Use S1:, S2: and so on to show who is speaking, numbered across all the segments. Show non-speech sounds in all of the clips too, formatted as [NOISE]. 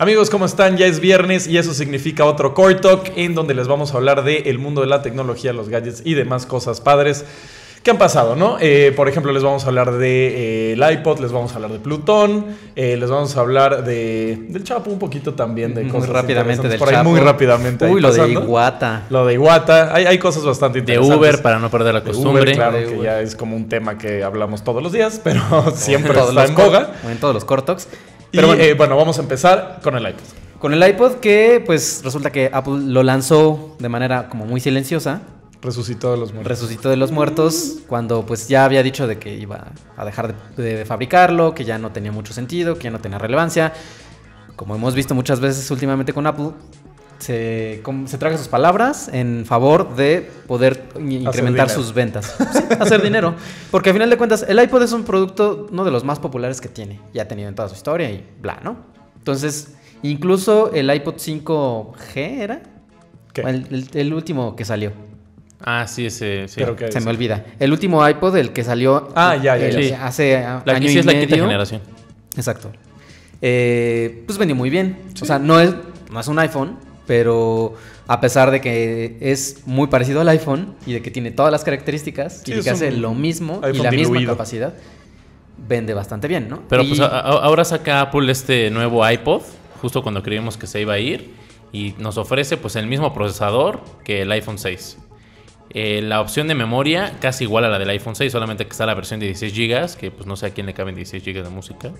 S1: Amigos, ¿cómo están? Ya es viernes y eso significa otro Core Talk en donde les vamos a hablar del el mundo de la tecnología, los gadgets y demás cosas padres que han pasado, ¿no? Eh, por ejemplo, les vamos a hablar de eh, el iPod, les vamos a hablar de Plutón, eh, les vamos a hablar de del Chapo un poquito también de
S2: Muy
S1: cosas
S2: rápidamente del
S1: por ahí,
S2: Chapo.
S1: muy rápidamente. ahí
S2: Uy, lo de. Iguata.
S1: Lo de Iwata, hay, hay cosas bastante
S3: De
S1: interesantes.
S3: Uber para no perder la
S1: De
S3: costumbre.
S1: Uber, claro,
S2: De
S1: que
S2: Uber.
S1: ya es como un tema que hablamos todos los días, pero [LAUGHS] siempre está en.
S2: En todos los cortox.
S1: Y
S2: Pero bueno,
S1: eh, bueno, vamos a empezar con el iPod.
S2: con el iPod que pues resulta que Apple lo lanzó de manera como muy silenciosa.
S1: Resucitó de los muertos.
S2: Resucitó de los muertos cuando pues ya había dicho de que iba a dejar de, de fabricarlo, que ya no tenía mucho sentido, que ya no tenía relevancia. Como hemos visto muchas veces últimamente con Apple, se, traga sus palabras en favor de poder in- incrementar
S1: dinero.
S2: sus ventas. Sí, hacer dinero. Porque al final de cuentas, el iPod es un producto, uno de los más populares que tiene. Ya ha tenido en toda su historia y bla, ¿no? Entonces, incluso el iPod 5G era
S1: ¿Qué?
S2: el, el- el último que salió.
S3: Ah, sí, ese. Sí.
S1: Pero que
S2: Se
S1: es-
S2: me olvida. El último iPod, el que salió
S1: Ah, ya, ya,
S2: el-
S3: ya.
S2: hace
S3: La
S2: año
S3: sí
S2: y
S3: es la quinta
S2: medio.
S3: generación.
S2: Exacto. Eh, pues vendió muy bien. O sea, no es, no es un iPhone, pero a pesar de que es muy parecido al iPhone y de que tiene todas las características
S1: Sí,
S2: y de que hace lo mismo y la misma capacidad, vende bastante bien, ¿no?
S3: Pero
S2: Y-
S3: pues a- a- ahora saca Apple este nuevo iPod, justo cuando creímos que se iba a ir, y nos ofrece pues el mismo procesador que el iPhone 6. Eh, la opción de memoria casi igual a la del iPhone 6, solamente que está la versión de 16 GB, que pues no sé a quién le caben 16 GB de música.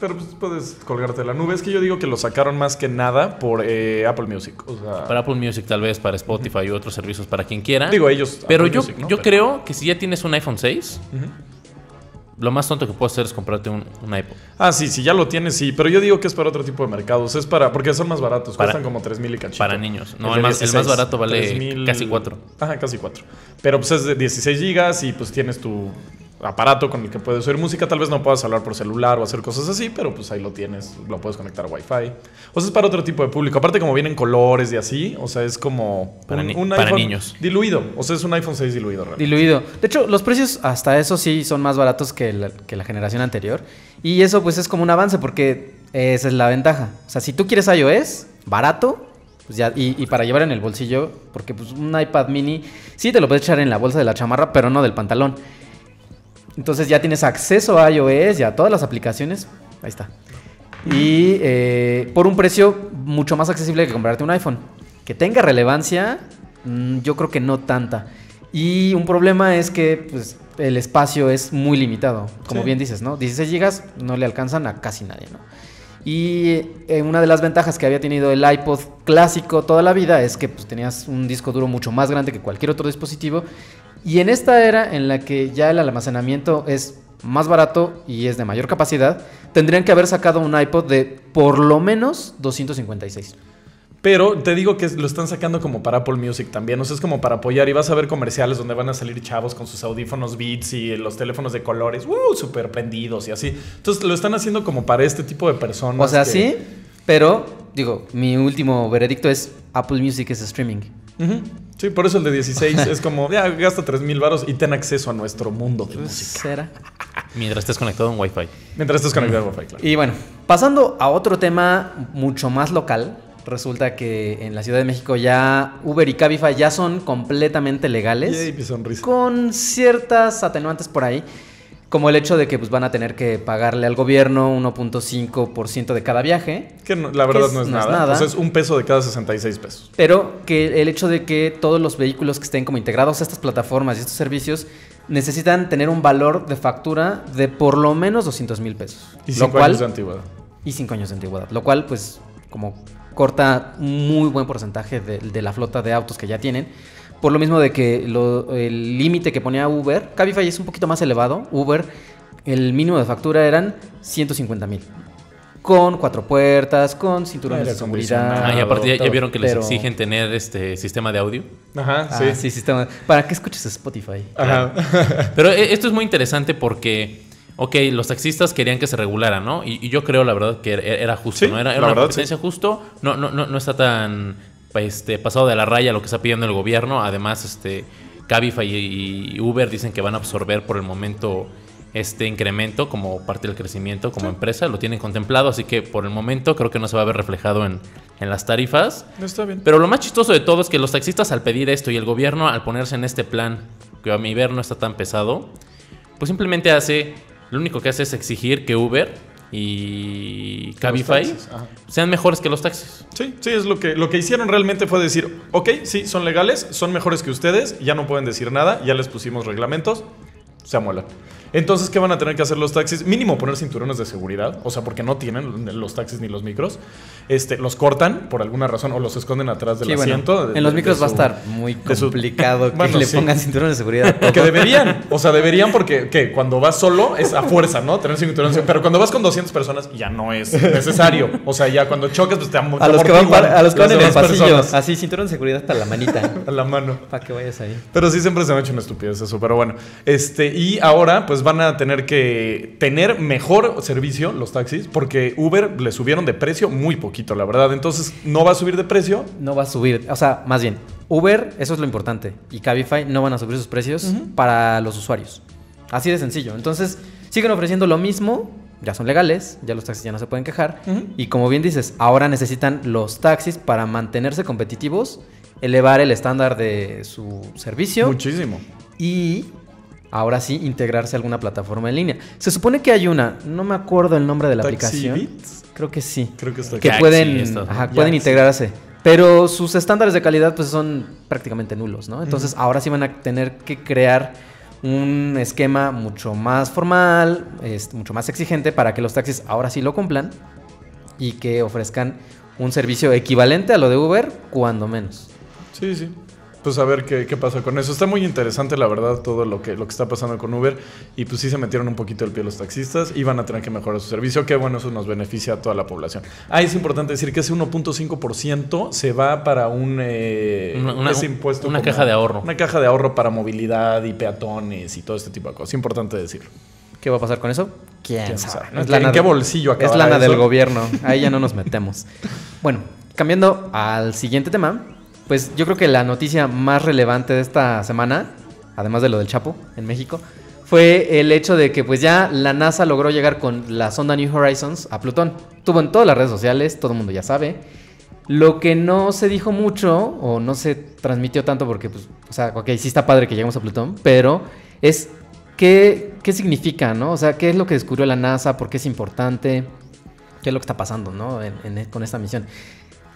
S1: Pero pues puedes colgarte la nube. Es que yo digo que lo sacaron más que nada por eh, Apple Music. O sea,
S3: Para Apple Music tal vez, para Spotify y otros servicios, para quien quiera.
S1: digo ellos.
S3: Pero
S1: Apple
S3: yo,
S1: Music, ¿no?
S3: yo
S1: Pero-
S3: creo que si ya tienes un iPhone 6,
S1: Ujú.
S3: lo más tonto que puedes hacer es comprarte un, un iPod.
S1: Ah, sí, sí, ya lo tienes, sí. Pero yo digo que es para otro tipo de mercados. Es para. Porque son más baratos.
S3: Para-
S1: cuestan como 3 mil y cachito.
S3: para niños. No, el más- el más barato vale
S1: 3,000
S3: casi cuatro.
S1: Ajá, casi 4. Pero pues es de 16 gigas y pues tienes tu aparato con el que puedes oír música. Tal vez no puedas hablar por celular o hacer cosas así, pero pues ahí lo tienes. Lo puedes conectar a Wi-Fi. O sea, es para otro tipo de público. Aparte, como vienen colores y así, o sea, es como
S3: Para ni- para niños.
S1: diluido. O sea, es un iPhone 6 diluido, realmente.
S2: Diluido. De hecho, los precios hasta eso sí son más baratos que la, que la generación anterior. Y eso pues es como un avance porque esa es la ventaja. O sea, si tú quieres iOS, barato, pues ya, y, y para llevar en el bolsillo, porque pues un iPad mini sí te lo puedes echar en la bolsa de la chamarra, pero no del pantalón. Entonces ya tienes acceso a iOS y a todas las aplicaciones. Ahí está. Y eh, por un precio mucho más accesible que comprarte un iPhone. Que tenga relevancia, mm, yo creo que no tanta. Y un problema es que pues, el espacio es muy limitado. Como
S1: Sí.
S2: bien dices, ¿no? 16 gigas no le alcanzan a casi nadie, ¿no? Y eh, una de las ventajas que había tenido el iPod clásico toda la vida es que pues, tenías un disco duro mucho más grande que cualquier otro dispositivo. Y en esta era en la que ya el almacenamiento es más barato y es de mayor capacidad, tendrían que haber sacado un iPod de por lo menos 256.
S1: Pero te digo que lo están sacando como para Apple Music también. O sea, es como para apoyar. Y vas a ver comerciales donde van a salir chavos con sus audífonos Beats y los teléfonos de colores, ¡uh! súper prendidos y así. Entonces lo están haciendo como para este tipo de personas.
S2: O sea,
S1: que-
S2: sí, pero digo, mi último veredicto es Apple Music es streaming.
S1: Ujú. Sí, por eso el de 16 es como, ya gasta 3 mil baros y ten acceso a nuestro mundo de música.
S2: ¿Será?
S3: Mientras estés conectado un Wi-Fi.
S1: Mientras estés conectado a Wi-Fi, claro.
S2: Y bueno, pasando a otro tema mucho más local, resulta que en la Ciudad de México ya Uber y Cabify ya son completamente legales.
S1: Yay, mi sonrisa.
S2: Con ciertas atenuantes por ahí, como el hecho de que pues, van a tener que pagarle al gobierno 1.5% de cada viaje,
S1: Que no- la verdad
S2: es-
S1: no es
S2: no es
S1: nada.
S2: nada.
S1: O sea, es un peso de cada 66 pesos.
S2: pero que el hecho de que todos los vehículos que estén como integrados a estas plataformas y estos servicios necesitan tener un valor de factura de por lo menos 200 mil pesos.
S1: Y
S2: lo
S1: 5
S2: cual,
S1: años de antigüedad.
S2: y 5 años de antigüedad. Lo cual, pues, como corta un muy buen porcentaje de, de la flota de autos que ya tienen. Por lo mismo de que lo- el límite que ponía Uber, Cabify es un poquito más elevado. Uber, el mínimo de factura eran 150 mil. Con cuatro puertas, con cinturones de seguridad.
S3: Ah, y aparte ya, vieron que les
S2: pero-
S3: exigen tener este sistema de audio.
S1: Ajá,
S2: Ah,
S1: sí.
S2: sí, sistema. ¿Para qué escuches Spotify?
S1: Ajá. [LAUGHS]
S3: Pero eh, esto es muy interesante porque, ok, los taxistas querían que se regulara, ¿no? Y, y yo creo, la verdad, que era- era justo,
S1: Sí,
S3: ¿no? Era,
S1: la
S3: era una
S1: verdad,
S3: competencia justo. No, no, no, no está tan este, pasado de la raya lo que está pidiendo el gobierno. Además, este, Cabify y, Uber dicen que van a absorber por el momento este incremento como parte del crecimiento como empresa, lo tienen contemplado, así que por el momento creo que no se va a ver reflejado en, en las tarifas.
S1: Está bien.
S3: Pero lo más chistoso de todo es que los taxistas al pedir esto y el gobierno al ponerse en este plan, que a mi ver no está tan pesado, pues simplemente hace, lo único que hace es exigir que Uber y Cabify sean mejores que los taxis.
S1: Sí, sí, es lo que, lo que hicieron realmente fue decir, ok, sí, son legales, son mejores que ustedes, ya no pueden decir nada, ya les pusimos reglamentos, se amuelan. Entonces, ¿qué van a tener que hacer los taxis? Mínimo poner cinturones de seguridad, o sea, porque no tienen los taxis ni los micros. Este, los cortan por alguna razón o los esconden atrás del
S2: Sí,
S1: asiento. de-
S2: en los
S1: de-
S2: micros
S1: de
S2: va a estar muy
S1: de su-
S2: complicado que le
S1: sí.
S2: pongan cinturón de seguridad. [LAUGHS] todo.
S1: Que deberían, o sea, deberían porque que cuando vas solo es a fuerza, ¿no? Tener cinturones, pero cuando vas con 200 personas ya no es necesario. O sea, ya cuando chocas pues te am-
S2: A los que van, para- a los que van en el pasillo,
S1: personas
S2: así cinturón de seguridad para la manita, [LAUGHS]
S1: a la mano.
S2: para que vayas ahí.
S1: Pero sí siempre se me ha hecho una estupidez eso, pero bueno. Este, y ahora pues van a tener que tener mejor servicio los taxis porque Uber le subieron de precio muy poquito, la verdad. Entonces no va a subir de precio.
S2: No va a subir, o sea, más bien, Uber, eso es lo importante, y Cabify no van a subir sus precios para los usuarios. Así de sencillo. Entonces, siguen ofreciendo lo mismo, ya son legales, ya los taxis ya no se pueden quejar, y como bien dices, ahora necesitan los taxis para mantenerse competitivos, elevar el estándar de su servicio
S1: Muchísimo.
S2: y ahora sí integrarse a alguna plataforma en línea. Se supone que hay una, no me acuerdo el nombre de la
S1: Taxi
S2: aplicación. Creo que sí.
S1: Creo que está
S2: Que pueden, ajá, pueden integrarse. Pero sus estándares de calidad pues son prácticamente nulos, ¿no? Entonces ahora sí van a tener que crear un esquema mucho más formal, es, mucho más exigente para que los taxis ahora sí lo cumplan y que ofrezcan un servicio equivalente a lo de Uber, cuando menos.
S1: Sí, sí. Pues a ver qué, qué pasa con eso. Está muy interesante, la verdad, todo lo que, lo que está pasando con Uber. Y pues sí se metieron un poquito el pie los taxistas y van a tener que mejorar su servicio. Que bueno, eso nos beneficia a toda la población. Ah, es importante decir que ese 1.5% se va para un eh,
S3: Una- una-
S1: ese impuesto.
S3: una
S1: como-
S3: caja de ahorro.
S1: Una caja de ahorro para movilidad y peatones y todo este tipo de cosas. Importante decirlo.
S2: ¿Qué va a pasar con eso? ¿Quién,
S1: ¿Quién
S2: sabe? No es
S1: ¿En
S2: lana
S1: qué
S2: de-
S1: bolsillo
S2: Es
S1: acabará
S2: lana del gobierno. Ahí ya no nos metemos. Bueno, cambiando al siguiente tema, pues yo creo que la noticia más relevante de esta semana, además de lo del Chapo en México, fue el hecho de que pues ya la NASA logró llegar con la sonda New Horizons a Plutón. Tuvo en todas las redes sociales, todo el mundo ya sabe. Lo que no se dijo mucho o no se transmitió tanto porque, pues, o sea, ok, sí está padre que lleguemos a Plutón, pero es qué, qué significa, ¿no? O sea, qué es lo que descubrió la NASA, por qué es importante, qué es lo que está pasando, ¿no? En- en- con esta misión.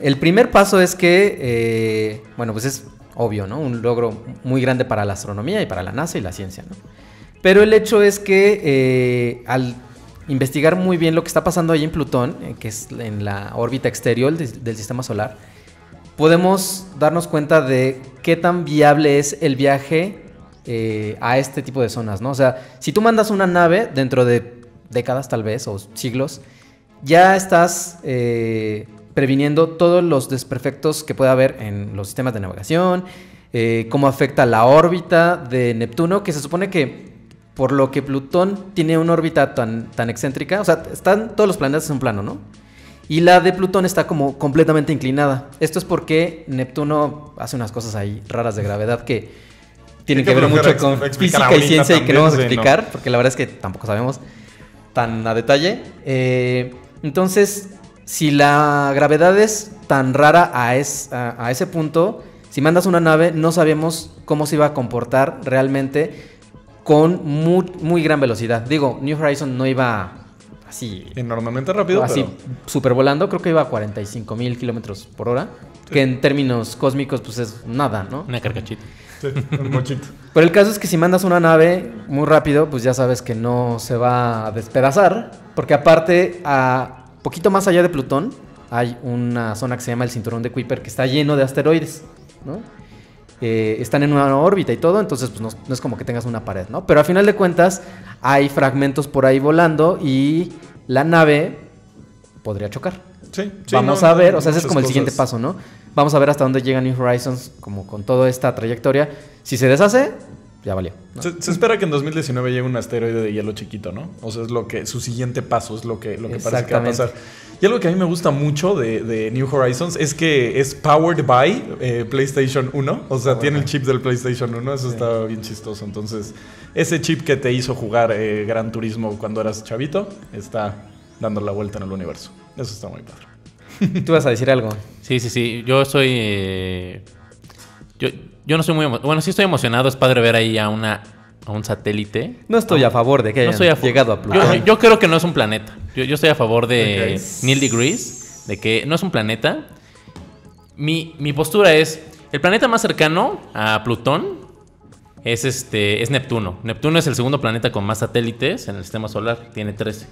S2: El primer paso es que, eh, bueno, pues es obvio, ¿no? Un logro muy grande para la astronomía y para la NASA y la ciencia, ¿no? Pero el hecho es que eh, al investigar muy bien lo que está pasando ahí en Plutón, eh, que es en la órbita exterior del, sistema solar, podemos darnos cuenta de qué tan viable es el viaje a este tipo de zonas, ¿no? O sea, si tú mandas una nave dentro de décadas tal vez o siglos, ya estás previniendo todos los desperfectos que pueda haber en los sistemas de navegación, eh, cómo afecta la órbita de Neptuno, que se supone que por lo que Plutón tiene una órbita tan, tan excéntrica, o sea, están todos los planetas en un plano, ¿no? Y la de Plutón está como completamente inclinada. Esto es porque Neptuno hace unas cosas ahí raras de gravedad que tienen que ver mucho con física y ciencia y que no vamos a
S1: sí,
S2: explicar, porque la verdad es que tampoco sabemos tan a detalle. Eh, entonces, si la gravedad es tan rara a, es- a- a ese punto, si mandas una nave, no sabemos cómo se iba a comportar realmente con muy, muy gran velocidad. Digo, New Horizon no iba así
S1: Enormemente rápido.
S2: así
S1: pero-
S2: super volando, creo que iba a 45 mil kilómetros por hora, que en términos cósmicos pues es nada, ¿no?
S3: Una carcachita.
S1: Sí, un mochito. [LAUGHS]
S2: Pero el caso es que si mandas una nave muy rápido, pues ya sabes que no se va a despedazar, porque aparte, a poquito más allá de Plutón, hay una zona que se llama el cinturón de Kuiper que está lleno de asteroides, ¿no? Eh, están en una órbita y todo, entonces pues no, no es como que tengas una pared, ¿no? Pero a final de cuentas hay fragmentos por ahí volando y la nave podría chocar.
S1: Sí, sí,
S2: Vamos
S1: no,
S2: a ver, o sea, ese es como el siguiente paso, ¿no? Vamos a ver hasta dónde llega New Horizons, como con toda esta trayectoria. Si se deshace, ya valió. ¿no?
S1: Se, se espera que en 2019 llegue un asteroide de hielo chiquito, ¿no? O sea, es lo que su siguiente paso es lo que, lo que parece que va a pasar. Y algo que a mí me gusta mucho de, de New Horizons es que es powered by eh, PlayStation 1. O sea, tiene el chip del PlayStation 1. Eso está bien chistoso. Entonces, ese chip que te hizo jugar eh, Gran Turismo cuando eras chavito está dando la vuelta en el universo. Eso está muy padre.
S2: Tú vas a decir algo.
S3: Sí, sí, sí. Yo soy. eh, yo, yo no soy muy. emo- Bueno, sí estoy emocionado. Es padre ver ahí a una a un satélite.
S2: No estoy a favor de que
S3: No
S2: hayan llegado a Plutón.
S3: yo creo que no es un planeta. Yo, yo estoy a favor de
S1: Ok.
S3: Neil deGrasse, de que no es un planeta. Mi, mi postura es, el planeta más cercano a Plutón es, este, es Neptuno. Neptuno es el segundo planeta con más satélites en el sistema solar, tiene 13.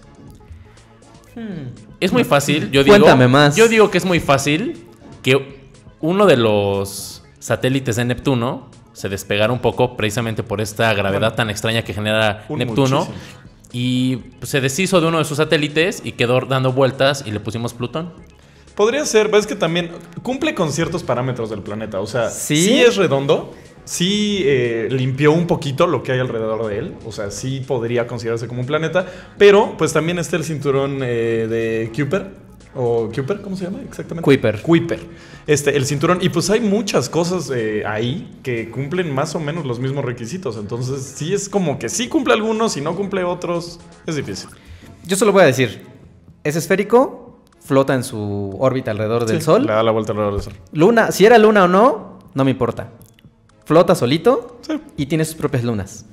S3: Es muy fácil, yo digo,
S2: Cuéntame más.
S3: yo digo que es muy fácil que uno de los satélites de Neptuno se despegara un poco precisamente por esta gravedad tan extraña que genera
S1: Un
S3: Neptuno
S1: muchísimo.
S3: y pues, se deshizo de uno de sus satélites y quedó dando vueltas y le pusimos Plutón.
S1: Podría ser, pero es que también cumple con ciertos parámetros del planeta. O sea,
S2: Sí.
S1: sí, es redondo, sí eh, limpió un poquito lo que hay alrededor de él. O sea, sí podría considerarse como un planeta. Pero, pues también está el cinturón eh, de Kuiper. ¿O Kuiper? ¿Cómo se llama exactamente?
S2: Kuiper.
S1: Kuiper. Este, el cinturón. Y pues hay muchas cosas eh, ahí que cumplen más o menos los mismos requisitos. Entonces, sí es como que sí cumple algunos y no cumple otros. Es difícil.
S2: Yo solo voy a decir, es esférico, flota en su órbita alrededor del
S1: Sí,
S2: Sol.
S1: Le da la vuelta alrededor del sol.
S2: Luna, si era luna o no, no me importa. Flota solito
S1: Sí.
S2: y tiene sus propias lunas.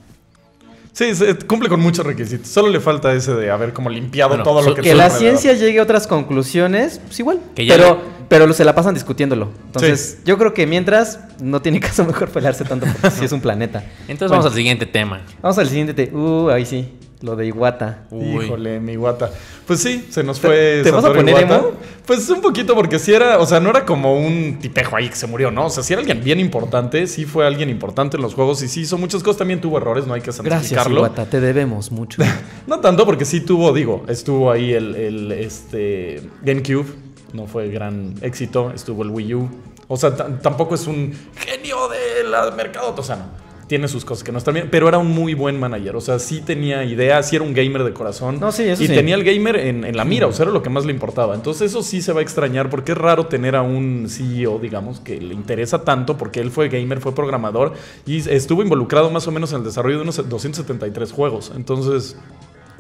S1: Sí, se- cumple con muchos requisitos. Solo le falta ese de haber como limpiado
S3: Bueno,
S1: todo
S3: so-
S1: lo que
S2: Que la ciencia llegue a otras conclusiones, pues igual.
S3: Que ya
S2: pero,
S3: le-
S2: pero se la pasan discutiéndolo. Entonces, yo creo que mientras no tiene [LAUGHS] caso mejor pelearse tanto porque si es un planeta.
S3: Entonces
S2: Bueno,
S3: vamos al siguiente tema.
S2: Vamos al siguiente. te- Uh, ahí sí. Lo de Iguata.
S3: Uy.
S1: Híjole, mi guata. Pues sí, se nos
S2: ¿Te-
S1: fue.
S2: te vas a poner emo?
S1: Pues un poquito, porque si era, o sea, no era como un tipejo ahí que se murió, ¿no? O sea, si era alguien bien importante, sí fue alguien importante en los juegos y sí hizo muchas cosas. También tuvo errores, no hay que
S2: Gracias,
S1: santificarlo.
S2: Iguata. Te debemos mucho. [LAUGHS]
S1: No tanto, porque sí tuvo, digo, estuvo ahí el, el, este, GameCube, no fue gran éxito, estuvo el Wii U. O sea, tampoco es un genio de la mercado, o sea, no. Tiene sus cosas que no están bien, pero era un muy buen manager. O sea, sí tenía ideas, sí era un gamer de corazón.
S2: No, sí, eso
S1: y
S2: sí.
S1: tenía el gamer en, en la mira, o sea, era lo que más le importaba. Entonces, eso sí se va a extrañar porque es raro tener a un CEO, digamos, que le interesa tanto porque él fue gamer, fue programador y estuvo involucrado más o menos en el desarrollo de unos 273 juegos. Entonces,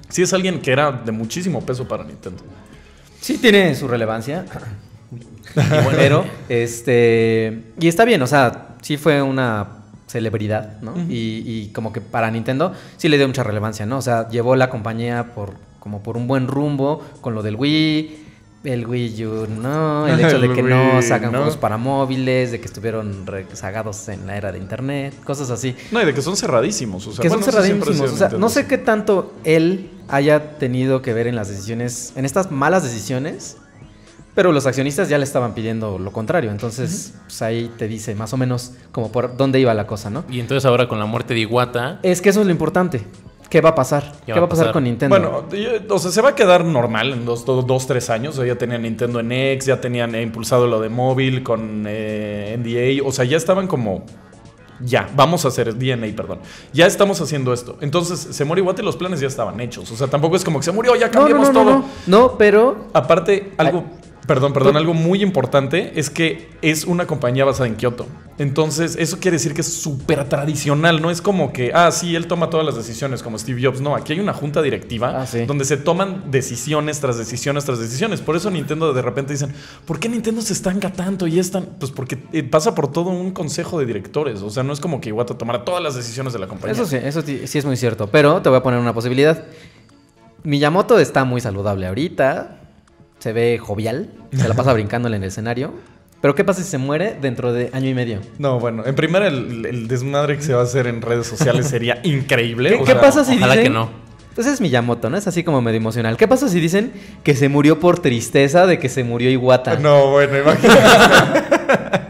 S1: sí es alguien que era de muchísimo peso para Nintendo.
S2: Sí tiene su relevancia. [COUGHS] pero, [LAUGHS] este... Y está bien, o sea, sí fue una celebridad, ¿no? y, y como que para Nintendo sí le dio mucha relevancia, ¿no? O sea, llevó la compañía por como por un buen rumbo con lo del Wii, el Wii U, ¿no? [LAUGHS] El hecho de que no sacan
S1: ¿no?
S2: juegos para móviles, de que estuvieron rezagados en la era de Internet, cosas así.
S1: No, y de que son cerradísimos. O sea,
S2: que son
S1: bueno,
S2: cerradísimos. O sea, no sé qué tanto él haya tenido que ver en las decisiones, en estas malas decisiones, pero los accionistas ya le estaban pidiendo lo contrario. Entonces, pues ahí te dice más o menos como por dónde iba la cosa, ¿no?
S3: Y entonces ahora con la muerte de Iwata,
S2: Es que eso es lo importante. ¿Qué va a pasar? ¿Qué, va a pasar, con Nintendo?
S1: Bueno, yo- o sea, se va a quedar normal en dos, dos, dos, tres años. O sea, ya tenían Nintendo NX, ya tenían eh, impulsado lo de móvil con eh, NDA. O sea, ya estaban como. Ya, vamos a hacer DNA, perdón. Ya estamos haciendo esto. Entonces, se muere Iwata y los planes ya estaban hechos. O sea, tampoco es como que se murió, ya
S2: no,
S1: cambiamos
S2: no, no,
S1: todo.
S2: no. No, pero
S1: Aparte, algo. Perdón, perdón, algo muy importante es que es una compañía basada en Kioto. Entonces, eso quiere decir que es súper tradicional. No es como que, ah, sí, él toma todas las decisiones como Steve Jobs. No, aquí hay una junta directiva
S2: Ah, sí.
S1: donde se toman decisiones tras decisiones tras decisiones. Por eso Nintendo de repente dicen, ¿por qué Nintendo se estanca tanto y es tan? Pues porque eh, pasa por todo un consejo de directores. O sea, no es como que Iwata tomara todas las decisiones de la compañía.
S2: eso sí, eso sí sí es muy cierto. Pero te voy a poner una posibilidad. Miyamoto está muy saludable ahorita. Se ve jovial. Se la pasa brincándole en el escenario. Pero ¿qué pasa si se muere dentro de año y medio?
S1: No, bueno, en primera el, el desmadre que se va a hacer en redes sociales sería [LAUGHS] increíble.
S2: ¿Qué,
S1: O
S2: qué
S1: sea,
S2: pasa si
S3: ojalá
S2: dicen?
S3: que no.
S2: Entonces es Miyamoto, ¿no? Es así como medio emocional. ¿Qué pasa si dicen que se murió por tristeza de que se murió Iwata?
S1: No, bueno, imagínate. [LAUGHS]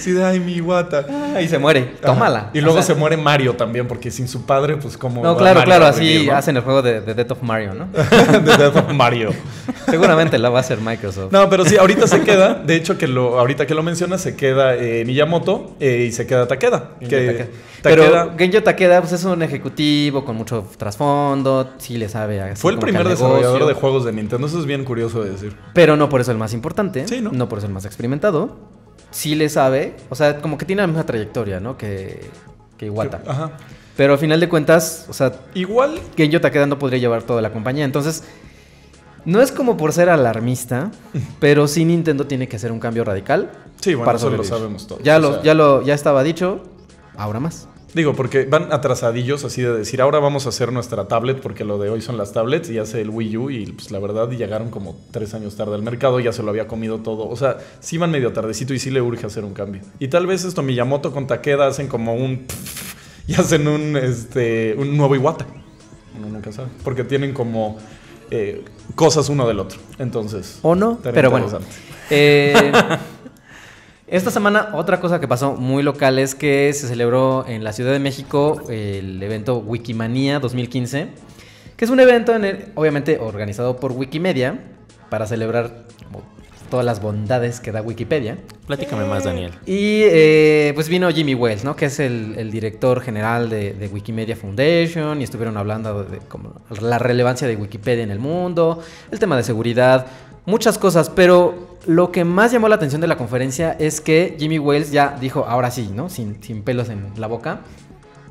S1: Sí, de ay, mi Iwata.
S2: y se muere. Tómala.
S1: Y luego
S2: O sea,
S1: se muere Mario también, porque sin su padre, pues como.
S2: No, claro, claro, así hacen el juego de, de Death of Mario, ¿no? [LAUGHS]
S1: de Death of Mario. [LAUGHS]
S2: Seguramente la va a hacer Microsoft.
S1: No, pero sí, ahorita se [LAUGHS] queda. De hecho, que lo, ahorita que lo mencionas, se queda eh, Miyamoto eh, y se queda Takeda.
S2: Genjo
S1: Que
S2: Takeda.
S1: Takeda
S2: Pero Genjo Takeda pues, es un ejecutivo con mucho trasfondo, sí le sabe hacer
S1: fue el primer desarrollador
S2: negocio,
S1: de juegos de Nintendo. Eso es bien curioso de decir.
S2: Pero no por eso el más importante,
S1: Sí, ¿no?
S2: ¿no? por eso el más experimentado. Sí le sabe, o sea, como que tiene la misma trayectoria, ¿no? Que, que Iwata.
S1: Ajá.
S2: Pero al final de cuentas, o sea,
S1: Igual.
S2: Genjo Takeda no podría llevar toda la compañía. Entonces, no es como por ser alarmista, [LAUGHS] pero sí Nintendo tiene que hacer un cambio radical.
S1: Sí, bueno,
S2: para
S1: eso lo sabemos todos.
S2: Ya, lo,
S1: sea,
S2: ya, lo, ya estaba dicho, ahora más.
S1: Digo, porque van atrasadillos así de decir, ahora vamos a hacer nuestra tablet, porque lo de hoy son las tablets, y hace el Wii U, y pues la verdad llegaron como tres años tarde al mercado, ya se lo había comido todo. O sea, sí van medio tardecito y sí le urge hacer un cambio. Y tal vez esto Miyamoto con Takeda hacen como un... [LAUGHS] y hacen un, este, un nuevo Iwata. Uno nunca sabe. Porque tienen como eh, cosas uno del otro. Entonces...
S2: O no, pero bueno. Eh, [LAUGHS] esta semana otra cosa que pasó muy local es que se celebró en la Ciudad de México el evento Wikimania 2015, que es un evento en el- obviamente organizado por Wikimedia para celebrar todas las bondades que da Wikipedia.
S3: Platícame más, Daniel.
S2: Y eh, pues vino Jimmy Wells, ¿no? Que es el, el director general de, de Wikimedia Foundation y estuvieron hablando de, como la relevancia de Wikipedia en el mundo, el tema de seguridad, muchas cosas, pero lo que más llamó la atención de la conferencia es que Jimmy Wells ya dijo, ahora sí, ¿no? Sin, sin pelos en la boca,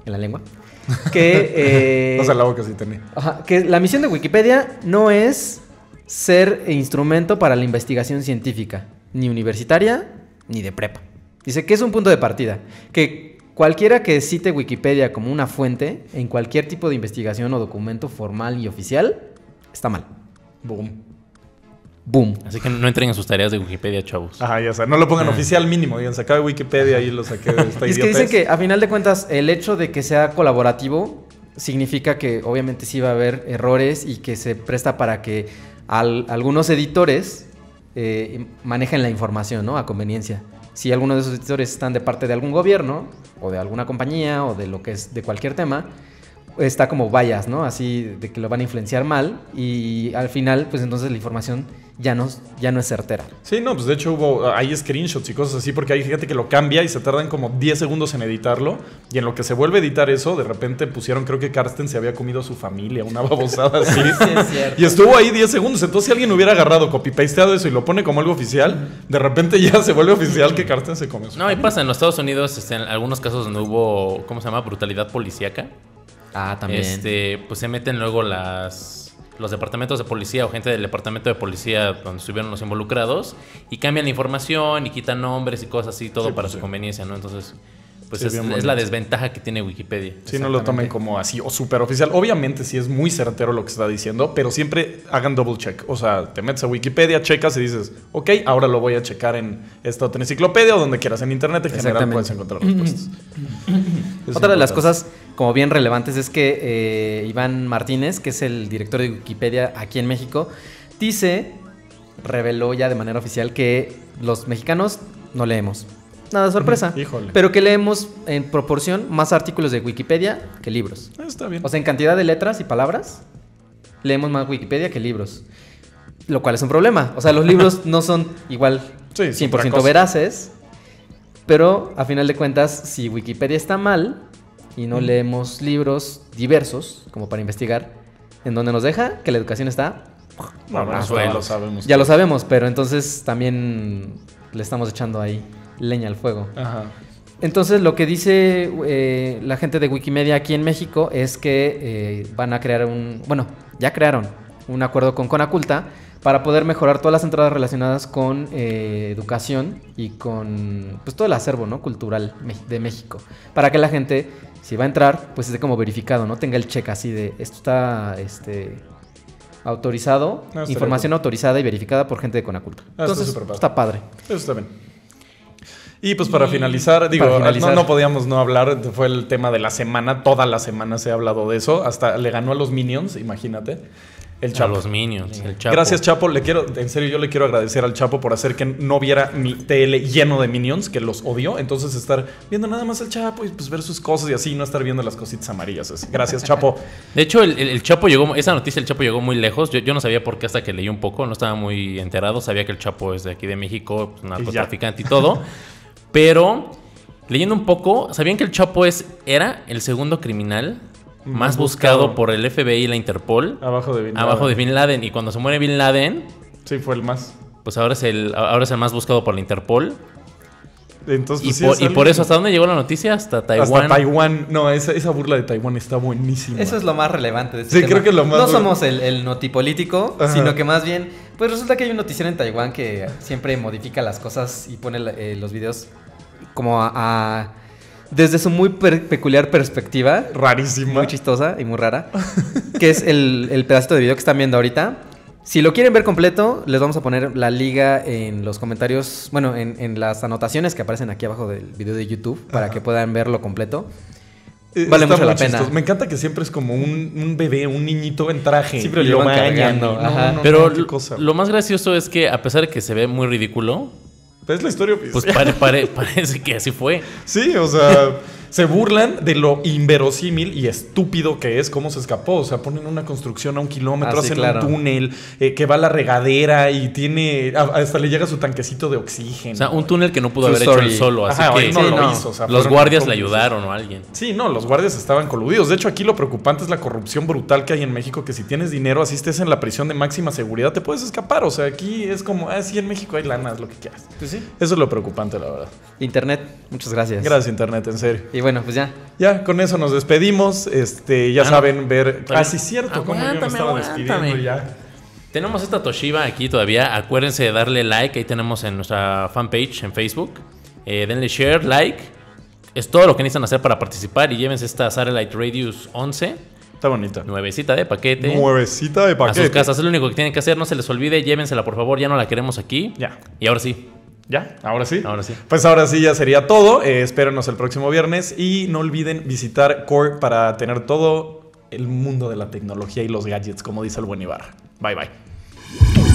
S2: en la lengua, [LAUGHS] que... eh,
S1: la boca sí tenía.
S2: Ajá, que la misión de Wikipedia no es ser instrumento para la investigación científica, ni universitaria, ni de prepa. Dice que es un punto de partida, que cualquiera que cite Wikipedia como una fuente en cualquier tipo de investigación o documento formal y oficial, está mal.
S1: Boom.
S2: Boom.
S3: Así que no entren en sus tareas de Wikipedia, chavos.
S1: Ajá, ya sé. No lo pongan oficial mínimo. Digan, saca de Wikipedia y lo saqué de esta [LAUGHS]
S2: Y es que dicen que a final de cuentas el hecho de que sea colaborativo significa que obviamente sí va a haber errores y que se presta para que al- algunos editores eh, manejen la información, ¿no? A conveniencia. Si algunos de esos editores están de parte de algún gobierno o de alguna compañía o de lo que es de cualquier tema, está como vallas, ¿no? Así de que lo van a influenciar mal y al final, pues entonces la información ya no, ya no es certera.
S1: Sí, no, pues de hecho hubo, hay screenshots y cosas así porque hay gente que lo cambia y se tardan como 10 segundos en editarlo y en lo que se vuelve a editar eso, de repente pusieron, creo que Karsten se había comido a su familia, una babosada así. [LAUGHS]
S2: es cierto.
S1: y estuvo ahí 10 segundos, entonces si alguien hubiera agarrado, copy-pasteado eso y lo pone como algo oficial, de repente ya se vuelve oficial que Karsten se a su
S3: No, y
S1: familia.
S3: pasa en los Estados Unidos, este, en algunos casos donde hubo, ¿cómo se llama? Brutalidad policíaca.
S2: Ah, también.
S3: Este, pues se meten luego las los departamentos de policía o gente del departamento de policía donde estuvieron los involucrados y cambian la información y quitan nombres y cosas así, todo
S1: Sí,
S3: para
S1: pues
S3: su
S1: sí.
S3: conveniencia, ¿no? Entonces, pues
S1: Sí,
S3: es, la desventaja que tiene Wikipedia.
S1: Si no lo tomen como así o súper oficial. Obviamente sí es muy certero lo que está diciendo, pero siempre hagan double check. O sea, te metes a Wikipedia, checas y dices, ok, ahora lo voy a checar en esta otra enciclopedia o donde quieras en internet. En general puedes encontrar respuestas. Es
S2: Otra de las cosas como bien relevantes es que eh, Iván Martínez, que es el director de Wikipedia aquí en México, dice, reveló ya de manera oficial que los mexicanos no leemos. Nada sorpresa.
S1: Híjole.
S2: Pero que leemos en proporción más artículos de Wikipedia que libros.
S1: Ah, Está bien.
S2: O sea, en cantidad de letras y palabras, leemos más Wikipedia que libros. Lo cual es un problema. O sea, los [LAUGHS] libros no son igual
S1: Sí, es otra
S2: 100%
S1: cosa.
S2: veraces. Pero a final de cuentas, si Wikipedia está mal y no leemos libros diversos como para investigar, ¿en dónde nos deja? Que la educación está.
S1: No, no, eso
S3: bueno.
S1: lo sabemos.
S2: Ya lo sabemos, pero entonces también le estamos echando ahí leña al fuego.
S1: Ajá.
S2: Entonces lo que dice eh, la gente de Wikimedia aquí en México es que eh, van a crear un, bueno, ya crearon un acuerdo con Conaculta para poder mejorar todas las entradas relacionadas con eh, educación y con pues todo el acervo ¿no? cultural de México. Para que la gente, si va a entrar, pues esté como verificado, ¿no? Tenga el check así de esto está este autorizado,
S1: Ah,
S2: información autorizada y verificada por gente de Conaculta.
S1: está
S2: Entonces,
S1: padre.
S2: está padre.
S1: Eso está bien. Y pues para finalizar, digo,
S2: Para finalizar.
S1: No, no podíamos no hablar, fue el tema de la semana, toda la semana se ha hablado de eso, hasta le ganó a los Minions, imagínate. El
S3: A
S1: Chapo.
S3: los Minions. El Chapo.
S1: Gracias, Chapo. Le quiero, en serio, yo le quiero agradecer al Chapo por hacer que no viera mi TL lleno de minions, que los odio. Entonces, estar viendo nada más al Chapo y pues ver sus cosas y así, no estar viendo las cositas amarillas. así. Gracias, Chapo. [LAUGHS]
S3: De hecho, el, el- el Chapo llegó, esa noticia el Chapo llegó muy lejos. Yo, yo no sabía por qué hasta que leí un poco, no estaba muy enterado. Sabía que el Chapo es de aquí de México, pues, narcotraficante y todo. [LAUGHS] Pero leyendo un poco, ¿sabían que el Chapo es, era el segundo criminal más,
S1: Más
S3: buscado,
S1: buscado.
S3: por el FBI y la Interpol?
S1: Abajo de Bin
S3: Abajo de
S1: Laden.
S3: Bin Laden. Y cuando se muere Bin Laden,
S1: Sí, fue el más.
S3: pues ahora es el, ahora es el más buscado por la Interpol.
S1: Entonces,
S3: Y,
S1: pues, sí,
S3: por,
S1: es
S3: y por eso, ¿hasta dónde llegó la noticia? Hasta Taiwán.
S1: Hasta Taiwán. No, esa, esa burla de Taiwán está buenísima.
S2: Eso es lo más relevante de este
S1: Sí,
S2: tema.
S1: creo que lo más
S2: No somos el, el notipolítico,
S1: Ajá.
S2: sino que más bien, pues resulta que hay un noticiero en Taiwán que siempre modifica las cosas y pone eh, los videos como a, a- desde su muy per- peculiar perspectiva,
S1: rarísima.
S2: muy chistosa y muy rara, que es el, el pedacito de video que están viendo ahorita. Si lo quieren ver completo, les vamos a poner la liga en los comentarios, bueno, en, en las anotaciones que aparecen aquí abajo del video de YouTube para
S1: Ajá.
S2: que puedan verlo completo.
S1: Eh,
S2: Vale mucho la pena.
S1: chistoso. Me encanta que siempre es como un, un bebé, un niñito en traje.
S2: Siempre
S1: y
S2: lo van
S1: bañan,
S2: cargando,
S1: y- no,
S2: ajá.
S1: no, no,
S3: Pero
S1: cosa.
S3: lo más gracioso es que a pesar de que se ve muy ridículo,
S1: Es la historia
S3: pues pare- pare- [LAUGHS] parece que así fue.
S1: Sí, o sea, se burlan de lo inverosímil y estúpido que es cómo se escapó. O sea, ponen una construcción a un kilómetro,
S2: Ah, sí,
S1: hacen
S2: claro.
S1: un túnel eh, que va a la regadera y tiene. Hasta le llega su tanquecito de oxígeno.
S3: O sea, un túnel que no pudo
S2: True
S3: haber hecho él solo. Así
S1: Ajá,
S3: que
S1: él no
S2: Sí,
S1: lo
S2: no.
S1: hizo. o sea,
S3: los guardias le ayudaron o alguien.
S1: Sí, no, los guardias estaban coludidos. De hecho, aquí lo preocupante es la corrupción brutal que hay en México, que si tienes dinero, así estés en la prisión de máxima seguridad, te puedes escapar. O sea, aquí es como, ah, sí, en México hay lana, haz lo que quieras.
S2: Pues sí.
S1: Eso es lo preocupante, la verdad.
S2: Internet, muchas gracias.
S1: Gracias, Internet, en serio.
S2: Y bueno, pues ya.
S1: Ya, con eso nos despedimos. Este, ya
S3: Ah,
S1: saben ver. Ah, sí, cierto, como yo me estaba
S3: aguántame.
S1: despidiendo ya.
S3: Tenemos esta Toshiba aquí todavía. Acuérdense de darle like. Ahí tenemos en nuestra fanpage en Facebook. Eh, denle share, like. Es todo lo que necesitan hacer para participar. Y llévense esta Satellite Radius 11.
S1: Está bonita.
S3: Nuevecita de paquete.
S1: Nuevecita de
S3: a
S1: paquete.
S3: sus casas. Es lo único que tienen que hacer. No se les olvide. Llévensela, por favor. Ya no la queremos aquí.
S1: Ya.
S3: Y ahora sí.
S1: ¿Ya? ¿Ahora sí?
S3: Ahora sí.
S1: Pues ahora sí ya sería todo. Eh, espérenos el próximo viernes y no olviden visitar Core para tener todo el mundo de la tecnología y los gadgets, como dice el buen Ibarra. Bye bye.